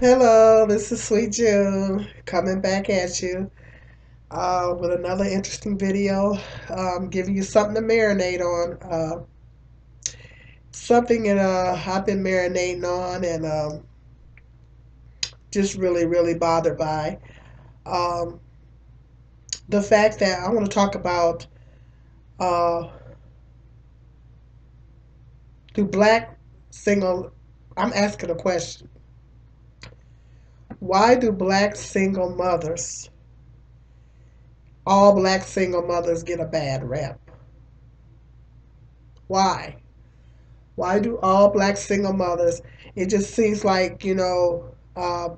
Hello, this is Sweet June coming back at you uh, with another interesting video. Um, giving you something to marinate on. Uh, something that uh, I've been marinating on and um, just really, really bothered by. Um, the fact that I want to talk about uh, do black single, I'm asking a question why do black single mothers, all black single mothers, get a bad rep? Why? Why do all black single mothers? It just seems like you know, uh,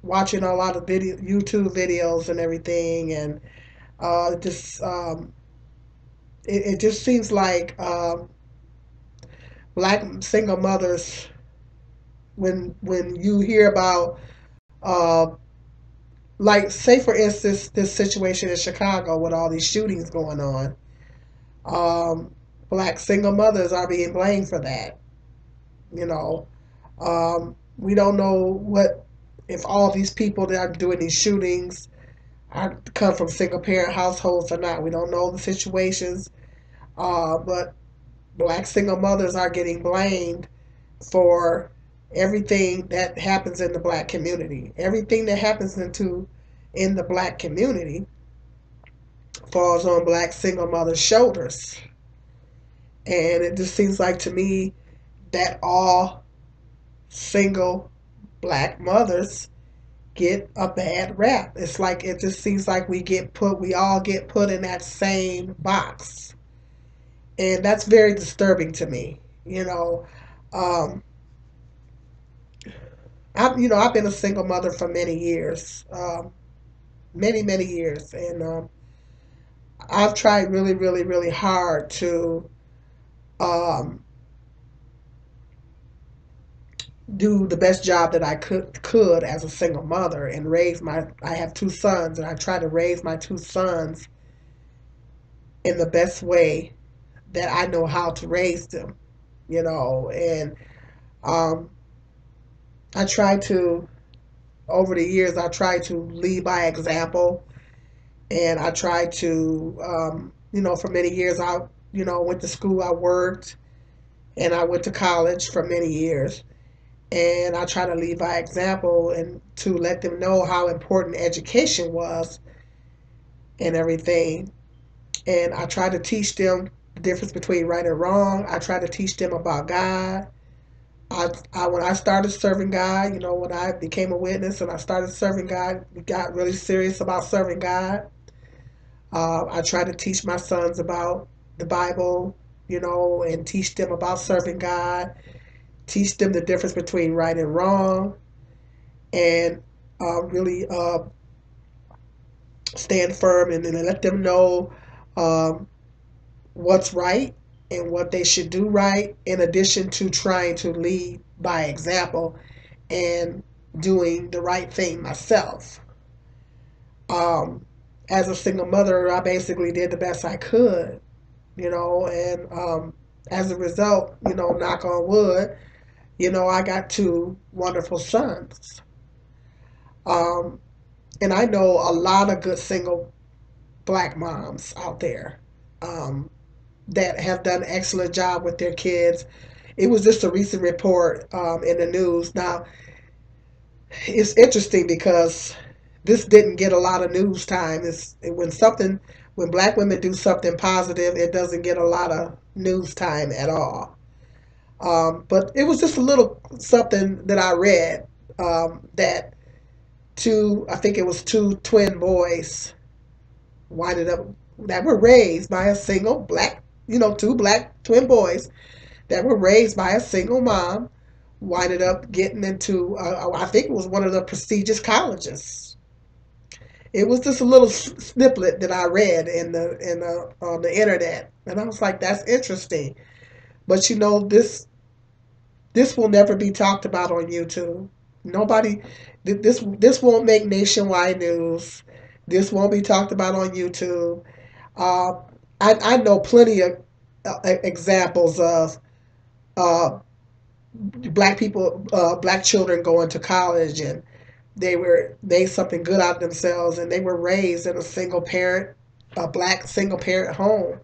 watching a lot of video, YouTube videos and everything, and uh, just um, it, it, just seems like um, black single mothers when when you hear about uh, like say for instance this situation in Chicago with all these shootings going on um, black single mothers are being blamed for that you know? Um, we don't know what if all these people that are doing these shootings are come from single parent households or not. We don't know the situations uh, but black single mothers are getting blamed for everything that happens in the black community. Everything that happens into in the black community falls on black single mothers' shoulders. And it just seems like to me that all single black mothers get a bad rap. It's like it just seems like we get put we all get put in that same box. And that's very disturbing to me. You know, um, I've you know I've been a single mother for many years, um, many many years, and um, I've tried really really really hard to um, do the best job that I could could as a single mother and raise my. I have two sons, and I try to raise my two sons in the best way that I know how to raise them, you know, and um, I try to, over the years, I try to lead by example. And I try to, um, you know, for many years, I, you know, went to school, I worked, and I went to college for many years. And I try to lead by example and to let them know how important education was and everything. And I try to teach them the difference between right and wrong. I try to teach them about God. I, I when I started serving God, you know, when I became a witness and I started serving God, we got really serious about serving God. Uh, I try to teach my sons about the Bible, you know, and teach them about serving God, teach them the difference between right and wrong, and uh, really uh, stand firm and, and let them know um, what's right and what they should do right, in addition to trying to lead by example and doing the right thing myself. Um, as a single mother, I basically did the best I could, you know, and um, as a result, you know, knock on wood, you know, I got two wonderful sons. Um, and I know a lot of good single black moms out there. Um, that have done an excellent job with their kids. It was just a recent report um, in the news. Now, it's interesting because this didn't get a lot of news time. It's when something when black women do something positive, it doesn't get a lot of news time at all. Um, but it was just a little something that I read um, that two, I think it was two twin boys, winded up that were raised by a single black you know, two black twin boys that were raised by a single mom winded up getting into, uh, I think it was one of the prestigious colleges. It was just a little snippet that I read in the in the on the internet, and I was like, "That's interesting." But you know, this this will never be talked about on YouTube. Nobody, this this won't make nationwide news. This won't be talked about on YouTube. Uh, I, I know plenty of uh, examples of uh, black people, uh, black children going to college, and they were made something good out of themselves, and they were raised in a single parent, a black single parent home.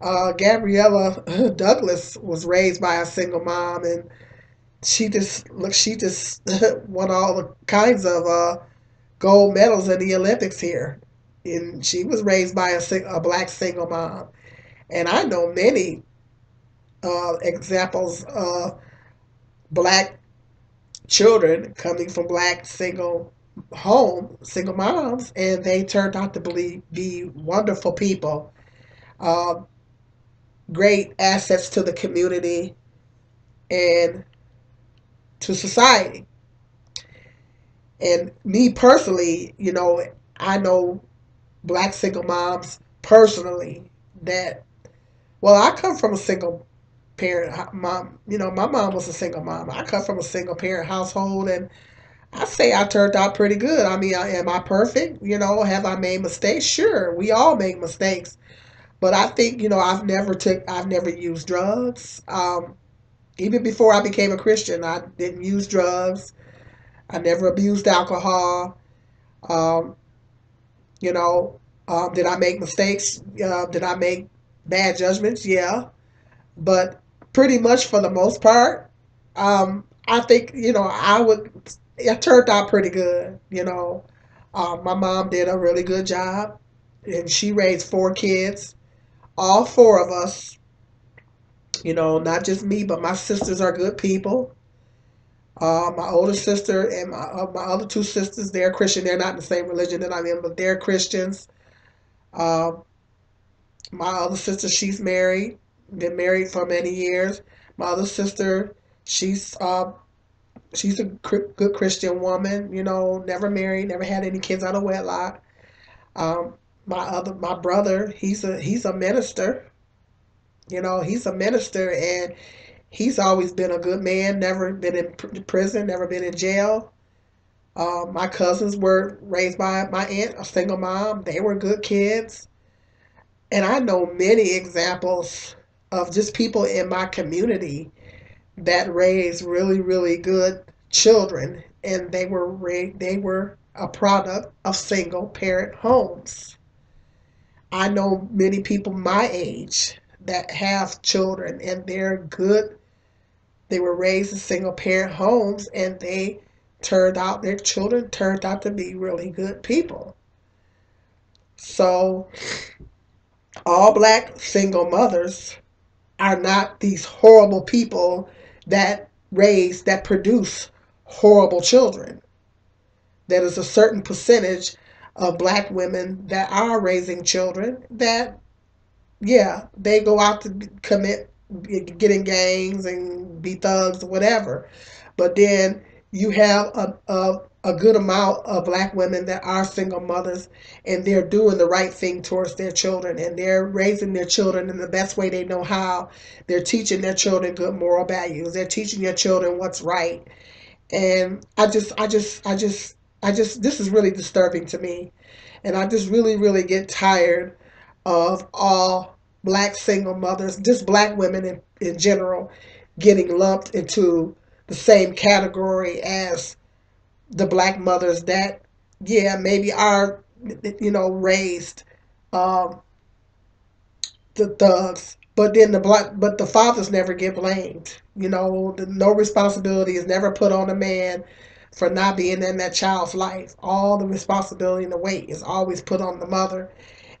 Uh, Gabriella Douglas was raised by a single mom, and she just look, she just won all the kinds of uh, gold medals in the Olympics here, and she was raised by a, a black single mom. And I know many uh, examples of black children coming from black single home, single moms, and they turned out to be, be wonderful people, uh, great assets to the community and to society. And me personally, you know, I know black single moms personally that, well, I come from a single parent mom. You know, my mom was a single mom. I come from a single parent household, and I say I turned out pretty good. I mean, am I perfect? You know, have I made mistakes? Sure, we all make mistakes, but I think you know I've never took, I've never used drugs. Um, even before I became a Christian, I didn't use drugs. I never abused alcohol. Um, you know, um, did I make mistakes? Uh, did I make bad judgments? Yeah. But pretty much for the most part, um, I think, you know, I would, it turned out pretty good. You know, um, my mom did a really good job and she raised four kids. All four of us, you know, not just me, but my sisters are good people. Uh, my older sister and my, uh, my other two sisters, they're Christian. They're not the same religion that I'm in, but they're Christians. Uh, my other sister, she's married, been married for many years. My other sister, she's uh, she's a good Christian woman. You know, never married, never had any kids out of wedlock. Um, my other, my brother, he's a he's a minister. You know, he's a minister, and he's always been a good man, never been in prison, never been in jail. Uh, my cousins were raised by my aunt, a single mom. They were good kids. And I know many examples of just people in my community that raised really, really good children. And they were they were a product of single parent homes. I know many people my age that have children and they're good they were raised in single parent homes and they turned out, their children turned out to be really good people. So, all black single mothers are not these horrible people that raise, that produce horrible children. There is a certain percentage of black women that are raising children that, yeah, they go out to commit get in gangs and be thugs or whatever. But then you have a, a, a good amount of black women that are single mothers and they're doing the right thing towards their children and they're raising their children in the best way they know how. They're teaching their children good moral values. They're teaching their children what's right. And I just I just I just I just this is really disturbing to me. And I just really really get tired of all black single mothers, just black women in, in general, getting lumped into the same category as the black mothers that, yeah, maybe are, you know, raised um, the thugs, but then the black, but the fathers never get blamed. You know, the, no responsibility is never put on a man for not being in that child's life. All the responsibility and the weight is always put on the mother.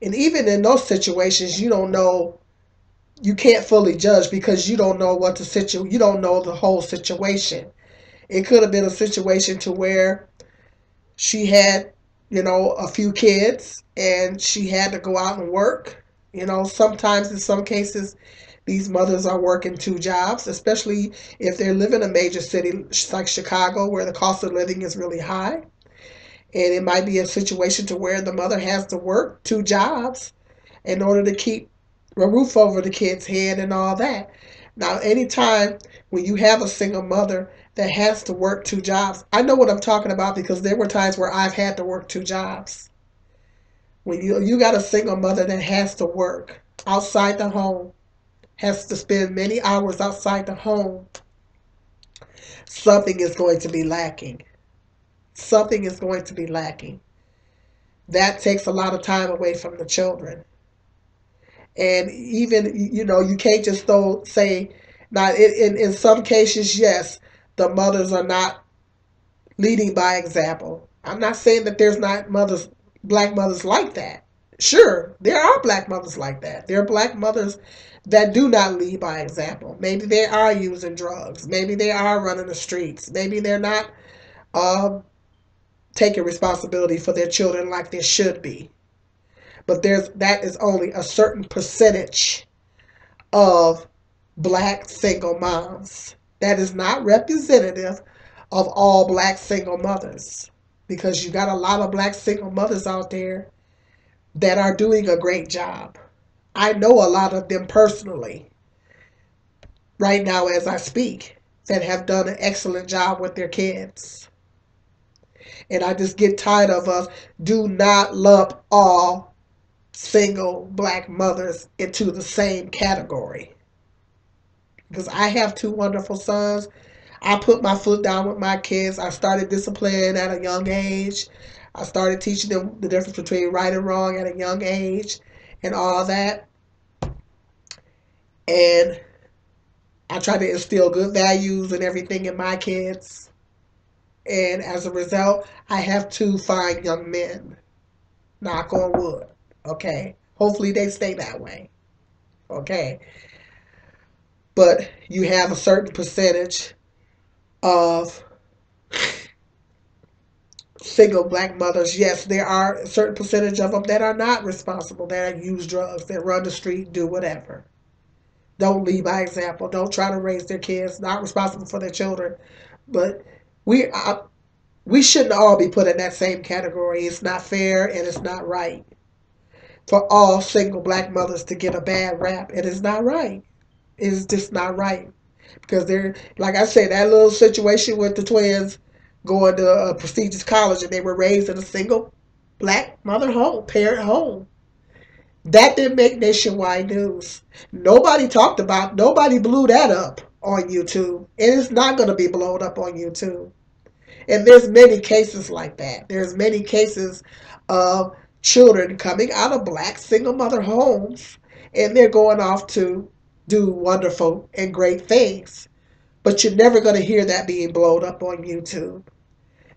And even in those situations, you don't know, you can't fully judge because you don't know what the situ, you don't know the whole situation. It could have been a situation to where she had, you know, a few kids and she had to go out and work. You know, sometimes in some cases, these mothers are working two jobs, especially if they're living in a major city like Chicago where the cost of living is really high and it might be a situation to where the mother has to work two jobs in order to keep a roof over the kid's head and all that. Now, anytime when you have a single mother that has to work two jobs, I know what I'm talking about because there were times where I've had to work two jobs. When you you got a single mother that has to work outside the home, has to spend many hours outside the home, something is going to be lacking. Something is going to be lacking. That takes a lot of time away from the children. And even, you know, you can't just throw, say, now in, in, some cases, yes, the mothers are not leading by example. I'm not saying that there's not mothers, black mothers like that. Sure, there are black mothers like that. There are black mothers that do not lead by example. Maybe they are using drugs. Maybe they are running the streets. Maybe they're not uh, taking responsibility for their children like they should be. But there's that is only a certain percentage of black single moms. That is not representative of all black single mothers because you got a lot of black single mothers out there that are doing a great job. I know a lot of them personally right now as I speak that have done an excellent job with their kids. And I just get tired of us do not lump all single black mothers into the same category. Because I have two wonderful sons. I put my foot down with my kids. I started discipline at a young age. I started teaching them the difference between right and wrong at a young age and all that. And I try to instill good values and everything in my kids. And as a result, I have two fine young men. Knock on wood. Okay. Hopefully they stay that way. Okay. But you have a certain percentage of single black mothers, yes, there are a certain percentage of them that are not responsible, that use drugs, that run the street, do whatever. Don't lead by example. Don't try to raise their kids, not responsible for their children. But we uh, we shouldn't all be put in that same category. It's not fair and it's not right for all single black mothers to get a bad rap. It is not right. It is just not right. Because they're, like I said, that little situation with the twins going to a prestigious college and they were raised in a single black mother home, parent home. That didn't make nationwide news. Nobody talked about, nobody blew that up on YouTube. And it's not going to be blown up on YouTube. And there's many cases like that. There's many cases of children coming out of black single mother homes and they're going off to do wonderful and great things. But you're never going to hear that being blown up on YouTube.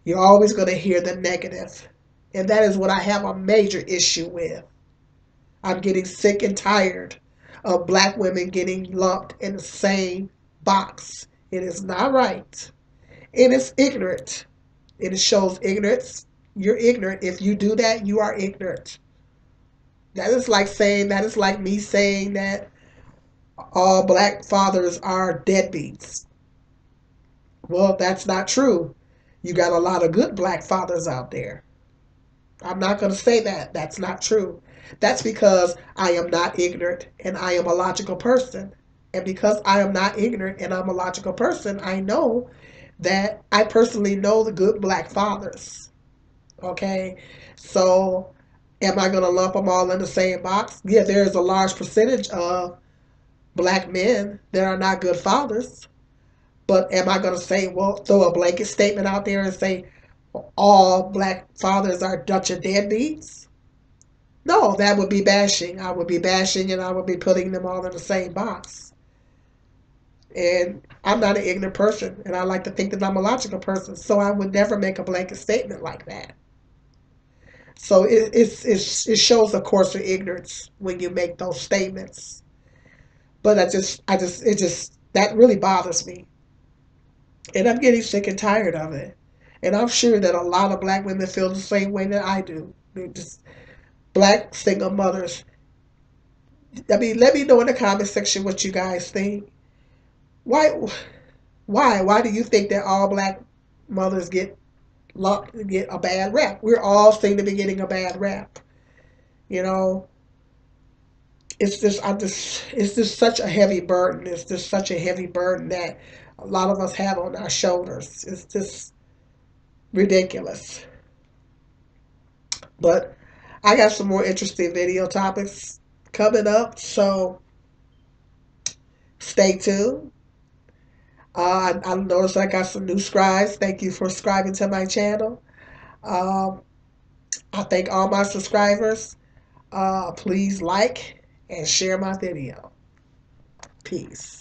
You're always going to hear the negative. And that is what I have a major issue with. I'm getting sick and tired of black women getting lumped in the same box. It is not right. And it's ignorant. It shows ignorance. You're ignorant. If you do that, you are ignorant. That is like saying, that is like me saying that all black fathers are deadbeats. Well, that's not true. You got a lot of good black fathers out there. I'm not going to say that. That's not true. That's because I am not ignorant and I am a logical person. And because I am not ignorant and I'm a logical person, I know that I personally know the good black fathers. Okay? So, am I going to lump them all in the same box? Yeah, there's a large percentage of black men that are not good fathers. But am I going to say, well, throw a blanket statement out there and say all black fathers are Dutch or deadbeats? No, that would be bashing. I would be bashing and I would be putting them all in the same box. And I'm not an ignorant person, and I like to think that I'm a logical person, so I would never make a blanket statement like that. So it, it's, it's, it shows a course of ignorance when you make those statements. But I just, I just, it just, that really bothers me. And I'm getting sick and tired of it. And I'm sure that a lot of black women feel the same way that I do. They're just black single mothers. I mean, let me know in the comment section what you guys think. Why, why, why do you think that all black mothers get locked, get a bad rap? We're all seem to be getting a bad rap. You know, it's just I just it's just such a heavy burden. It's just such a heavy burden that a lot of us have on our shoulders. It's just ridiculous. But I got some more interesting video topics coming up, so stay tuned. Uh, I, I noticed I got some new scribes. Thank you for subscribing to my channel. Um, I thank all my subscribers. Uh, please like and share my video. Peace.